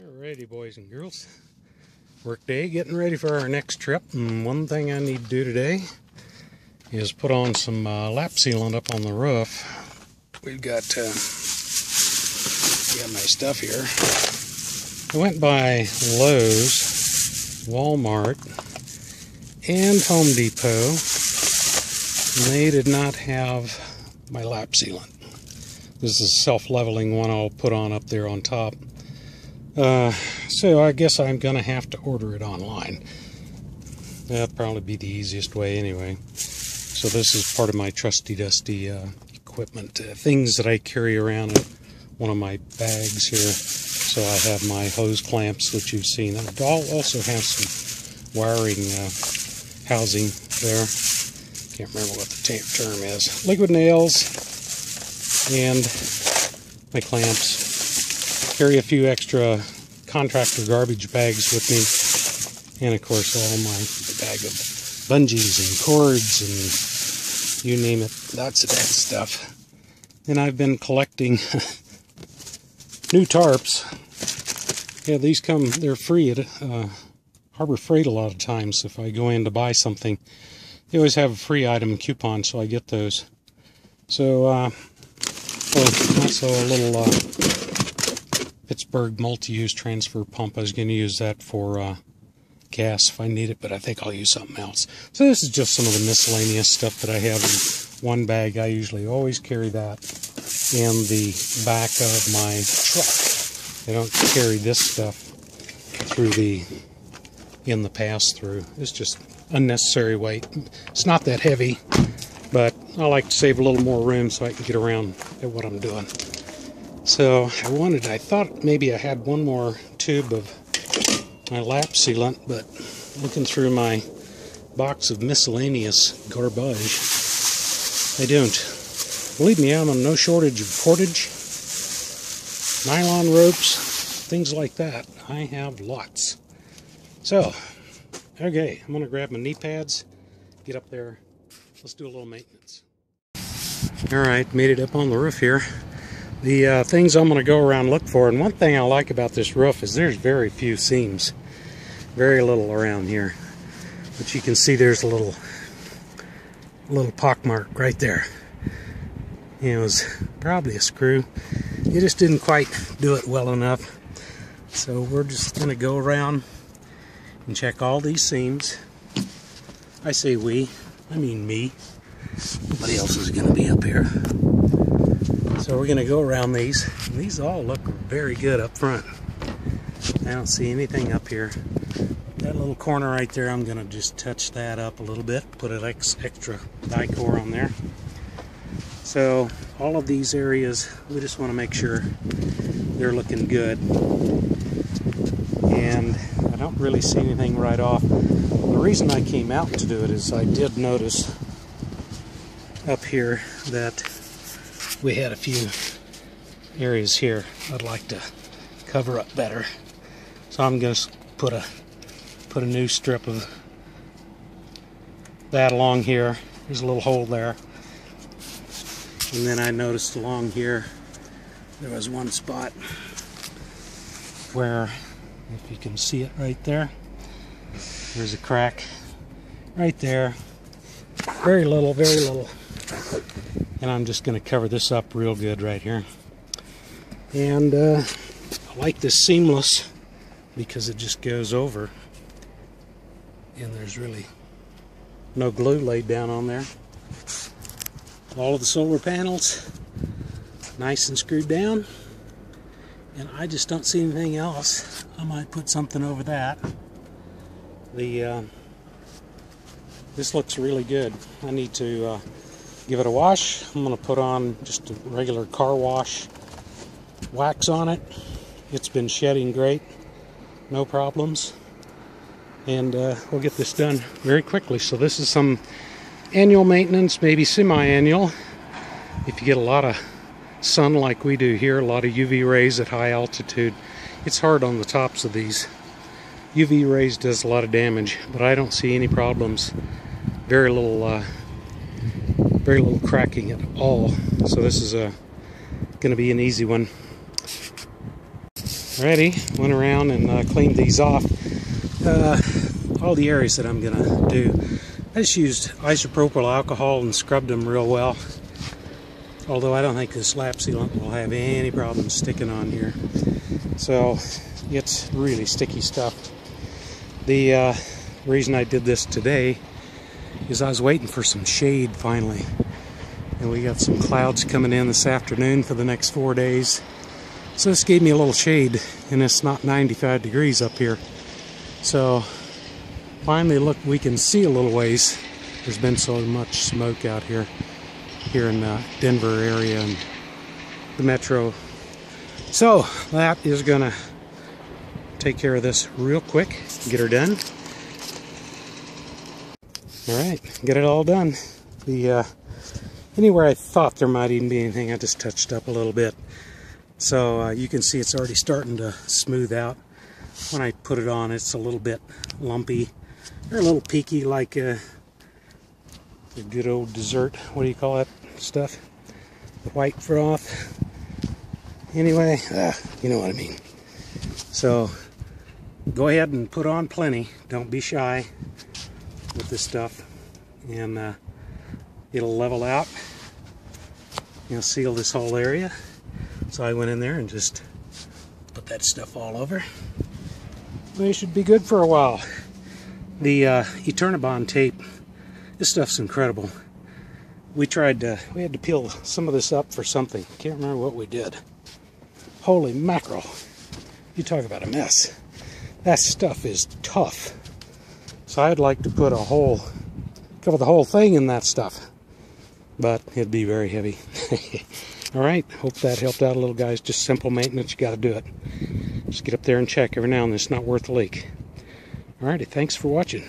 Alrighty, boys and girls. Work day, getting ready for our next trip. And one thing I need to do today is put on some uh, lap sealant up on the roof. We've got, uh, got my stuff here. I went by Lowe's, Walmart, and Home Depot, and they did not have my lap sealant. This is a self-leveling one I'll put on up there on top. Uh, so I guess I'm going to have to order it online. That'll probably be the easiest way anyway. So this is part of my trusty dusty uh, equipment. Uh, things that I carry around in one of my bags here. So I have my hose clamps that you've seen. I'll also have some wiring uh, housing there. Can't remember what the term is. Liquid nails and my clamps carry a few extra contractor garbage bags with me. And of course, all my bag of bungees and cords and you name it, lots of that stuff. And I've been collecting new tarps. Yeah, these come, they're free at uh, Harbor Freight a lot of times. If I go in to buy something, they always have a free item coupon, so I get those. So, uh, oh, also a little uh, Pittsburgh multi-use transfer pump. I was going to use that for uh, gas if I need it, but I think I'll use something else. So this is just some of the miscellaneous stuff that I have in one bag. I usually always carry that in the back of my truck. I don't carry this stuff through the in the pass-through. It's just unnecessary weight. It's not that heavy, but I like to save a little more room so I can get around at what I'm doing. So I wanted, I thought maybe I had one more tube of my lap sealant, but looking through my box of miscellaneous garbage, I don't. Believe me, I'm on no shortage of cordage, nylon ropes, things like that. I have lots. So, okay, I'm going to grab my knee pads, get up there. Let's do a little maintenance. All right, made it up on the roof here the uh, things I'm going to go around look for. And one thing I like about this roof is there's very few seams. Very little around here. But you can see there's a little, little pock mark right there. It was probably a screw. It just didn't quite do it well enough. So we're just going to go around and check all these seams. I say we, I mean me. Nobody else is going to be up here. So we're going to go around these. These all look very good up front. I don't see anything up here. That little corner right there, I'm going to just touch that up a little bit, put an extra Dicor on there. So all of these areas, we just want to make sure they're looking good. And I don't really see anything right off. The reason I came out to do it is I did notice up here that we had a few areas here I'd like to cover up better. So I'm going to put a put a new strip of that along here. There's a little hole there. And then I noticed along here there was one spot where if you can see it right there there's a crack right there very little very little and I'm just going to cover this up real good right here. And uh, I like this seamless because it just goes over. And there's really no glue laid down on there. All of the solar panels nice and screwed down. And I just don't see anything else. I might put something over that. The uh, this looks really good. I need to uh, give it a wash. I'm going to put on just a regular car wash wax on it. It's been shedding great, no problems. And uh, we'll get this done very quickly. So this is some annual maintenance, maybe semi-annual. If you get a lot of sun like we do here, a lot of UV rays at high altitude, it's hard on the tops of these. UV rays does a lot of damage, but I don't see any problems. Very little uh, very little cracking at all. So this is a going to be an easy one. ready. Went around and uh, cleaned these off. Uh, all the areas that I'm gonna do. I just used isopropyl alcohol and scrubbed them real well. Although I don't think this lap sealant will have any problem sticking on here. So it's really sticky stuff. The uh, reason I did this today is I was waiting for some shade finally. And we got some clouds coming in this afternoon for the next four days. So this gave me a little shade and it's not 95 degrees up here. So finally look we can see a little ways. There's been so much smoke out here here in the Denver area and the metro. So that is gonna take care of this real quick, get her done. All right, get it all done. The uh, anywhere I thought there might even be anything, I just touched up a little bit. So uh, you can see it's already starting to smooth out. When I put it on, it's a little bit lumpy, or a little peaky like a, uh, a good old dessert. What do you call that stuff? The white froth. Anyway, uh, you know what I mean. So go ahead and put on plenty. Don't be shy with this stuff. And uh, it'll level out. You'll seal this whole area. So I went in there and just put that stuff all over. They should be good for a while. The uh, Eternabond tape, this stuff's incredible. We tried to, we had to peel some of this up for something. Can't remember what we did. Holy mackerel. You talk about a mess. That stuff is tough. I'd like to put a whole, cover the whole thing in that stuff. But it'd be very heavy. All right, hope that helped out a little, guys. Just simple maintenance, you got to do it. Just get up there and check every now and then. It's not worth a leak. All righty, thanks for watching.